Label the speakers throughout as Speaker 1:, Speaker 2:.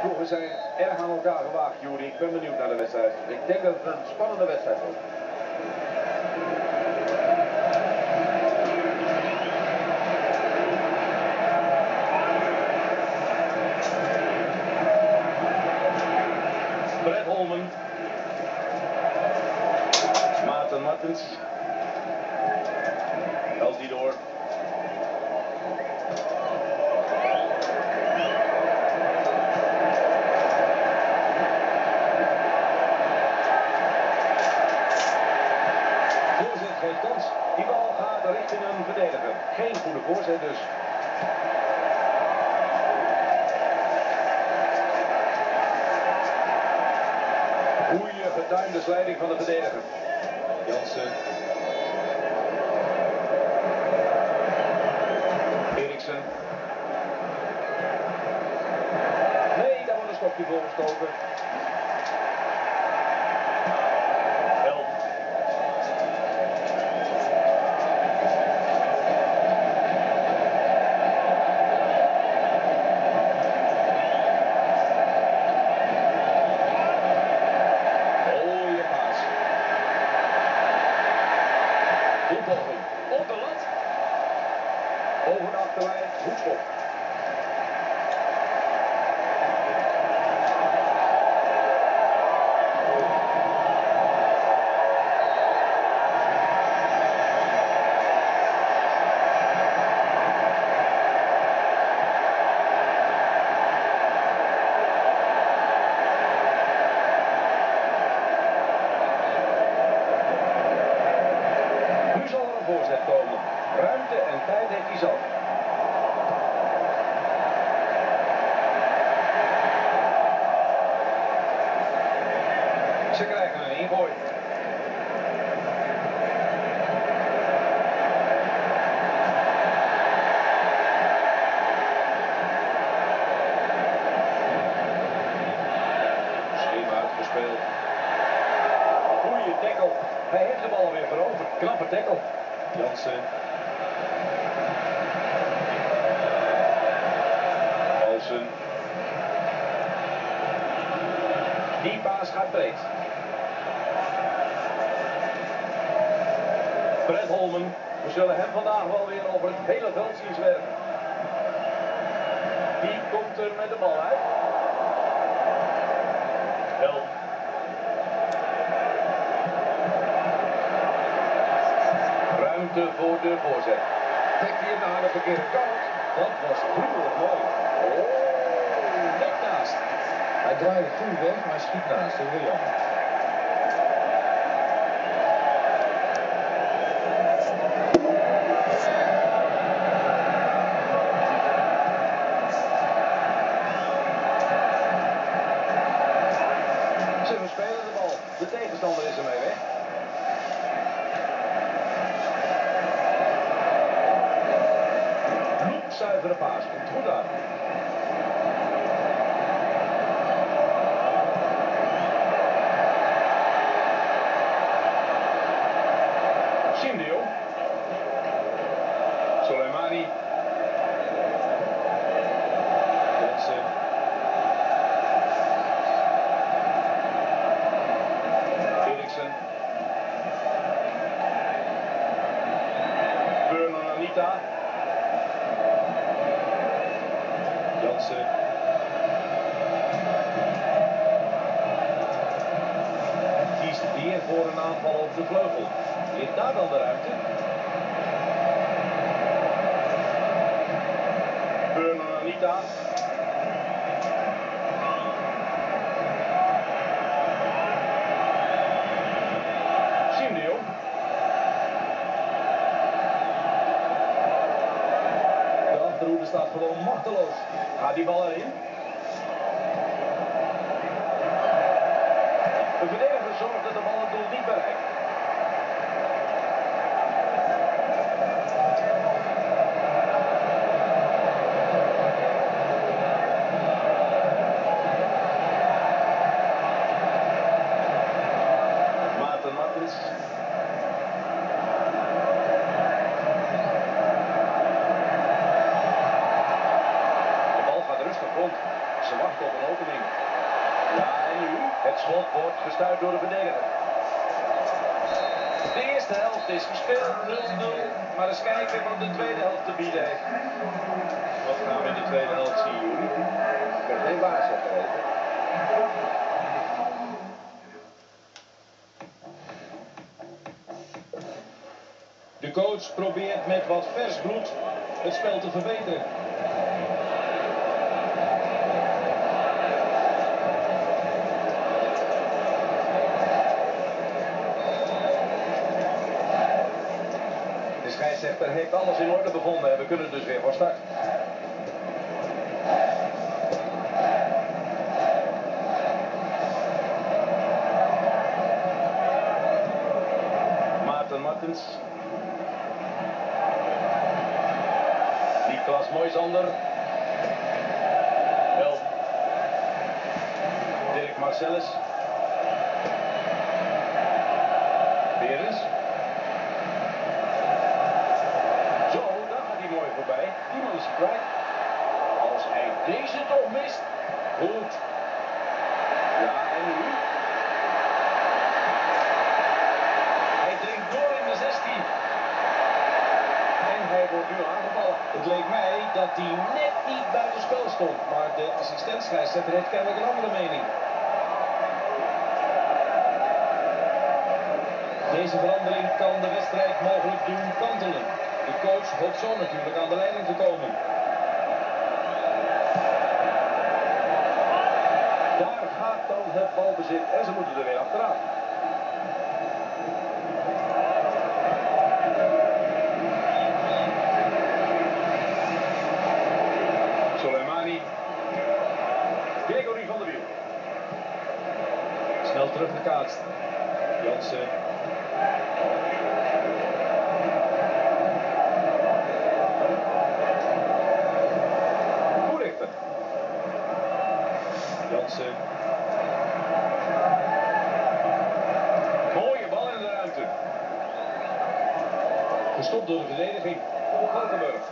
Speaker 1: ploegen zijn erg aan elkaar gewaagd, Jury. Ik ben benieuwd naar de wedstrijd. Ik denk dat het een spannende wedstrijd wordt. Brett Holmen. Maarten Martens. Eltidoor. Voorzet geeft kans. Die bal gaat richting een verdediger. Geen goede voorzet dus. Goeie getuinde slijding van de verdediger. Jansen. Eriksen. Nee, daar wordt een stokje voor gestoken. Helm. Mooie paas. Involging. Op de lat. Over de achterlijn. Hoekschop. Nu zal er een voorzet komen. Ruimte en tijd heeft hij zelf. Ze krijgen een ingooi. Uitgespeeld. Goeie tackle. Hij heeft de bal weer veroverd. Knappe tackle. Jansen. Die paas gaat breed. Brett Holmen. We zullen hem vandaag wel weer over het hele veld zien zwerven. Die komt er met de bal uit. Helm. Ruimte voor de voorzet. Hij hem naar de verkeerde kant. Dat was gruwelijk mooi. Oh, net naast.
Speaker 2: Hij draaide goed weg, maar schiet naast. Wel jammer.
Speaker 1: Ze verspelen de bal. De tegenstander is ermee weg. Bloedzuivere paas. Komt goed aan. Jong. Soleimani. Jensen. Eriksen. Anita. Jansen. Kiest weer voor een aanval op de vleugel. Ligt daar dan de ruimte? Anita. De achterhoede staat gewoon machteloos. Gaat die bal erin? De verdediger zorgt dat de bal het doel niet bereikt. Maarten Martens. De bal gaat rustig rond. Ze wachten op een opening. Ja, en nu? Het schot wordt gestuurd door de verdediger. De eerste helft is gespeeld, 0-0. Maar eens kijken wat de tweede helft te bieden heeft. Wat gaan we in de tweede helft zien, jullie? Ik ben geen waarzegger even.
Speaker 2: De coach probeert met wat vers bloed het spel te verbeteren.
Speaker 1: De scheidsrechter heeft alles in orde bevonden en we kunnen dus weer van start. Maarten Martens. Niklas Moisander. Wel. Dirk Marcellus. Berens. Zo, daar gaat hij mooi voorbij. Die man is hij Als hij deze toch mist. Goed. Ja, en nu? Hij dringt door in de 16. En hij wordt nu aangevallen.
Speaker 2: Het leek mij dat hij net niet buiten spel stond, maar de assistentscheidsrechter heeft kennelijk een andere mening. Deze verandering kan de wedstrijd mogelijk doen kantelen. De coach zo natuurlijk aan de leiding te komen.
Speaker 1: Daar gaat dan het balbezit en ze moeten er weer achteraan. Soleimani. Gregory van der Wiel.
Speaker 2: Snel teruggekaatst. Jansen. Jansen.
Speaker 1: Mooie bal in de ruimte.
Speaker 2: Gestopt door de verdediging.
Speaker 1: Valkenburg.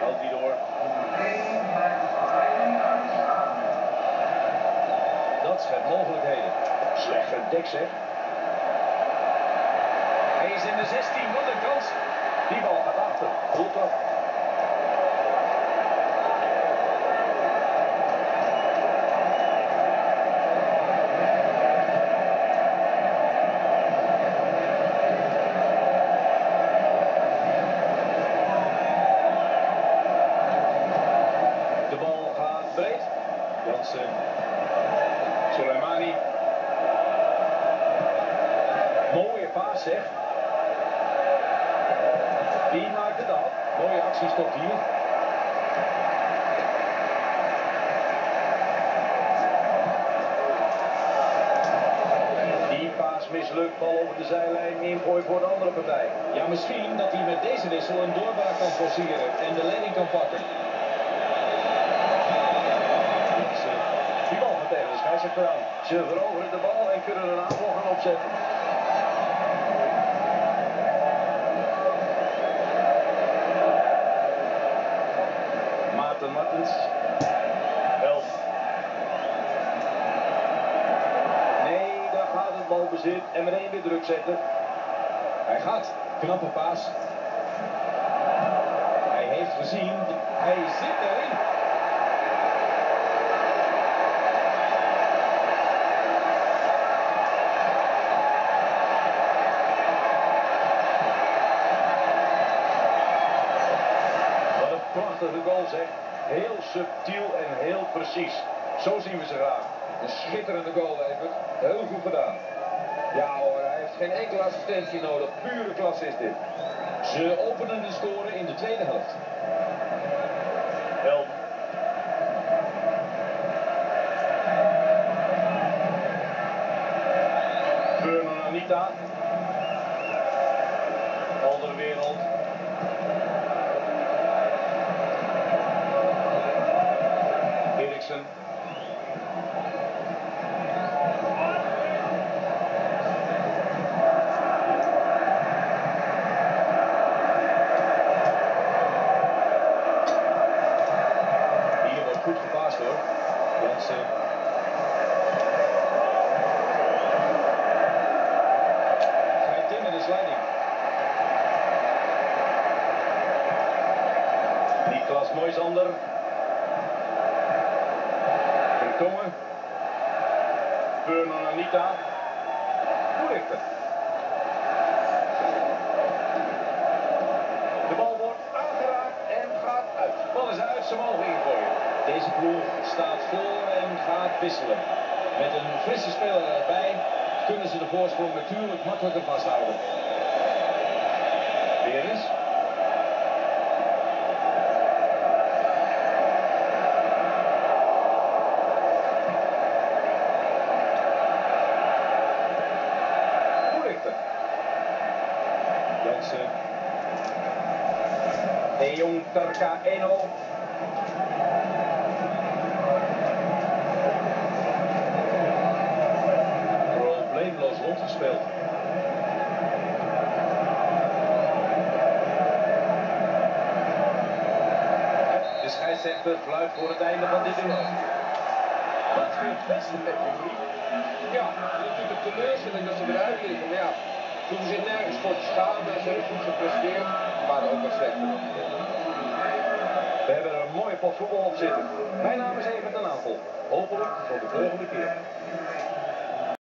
Speaker 1: Houdt hij door.
Speaker 2: Dat schept mogelijkheden.
Speaker 1: Slecht gedekt zeg. Hij is in de 16, wat een kans. Die bal gaat achter. Goed?
Speaker 2: De bal gaat breed. Jansen.
Speaker 1: Soleimani. Mooie paas zeg. Die maakt het af. Die paas mislukt, bal over de zijlijn, ingooi voor de andere partij.
Speaker 2: Ja, misschien dat hij met deze wissel een doorbraak kan forceren en de leiding kan pakken.
Speaker 1: Die bal gaat tegen de scheidsrechter. Ze veroveren de bal en kunnen een aanval gaan opzetten. Maarten Martens. Elf. Nee, daar gaat het balbezit en meteen weer druk zetten.
Speaker 2: Hij gaat. Knappe paas. Hij heeft gezien. Hij zit erin.
Speaker 1: Wat een prachtige goal zeg. Heel subtiel en heel precies. Zo zien we ze graag.
Speaker 2: Een schitterende goal, Evert. Heel goed gedaan. Ja hoor, hij heeft geen enkele assistentie nodig. Pure klasse is dit. Ze openen de score in de tweede helft.
Speaker 1: Wel. Burner Anita. Alderwereld. Eriksen. Jansen. Vrij Tim met de sliding. Niklas Moisander. Vertongen. Vernon Anita. Toelichter. De bal wordt aangeraakt en gaat uit. De is uit, ze mogen ingooien. Deze ploeg staat voor en gaat wisselen. Met een frisse speler erbij kunnen ze de voorsprong natuurlijk makkelijker vasthouden. Weer eens. Jansen. De Jong Tarka Eno. Probleemloos rondgespeeld. De scheidsrechter fluit voor het einde van dit duel.
Speaker 3: Dat ik best een beetje niet. Ja, natuurlijk teleurstelling dat ze eruit liggen. Maar ja, voor te schamen. Ze hebben goed gepresteerd, maar ook wat slechter.
Speaker 1: We hebben er een mooie pot voetbal op zitten. Mijn naam is Evert ten Aantel. Hopelijk tot de volgende keer.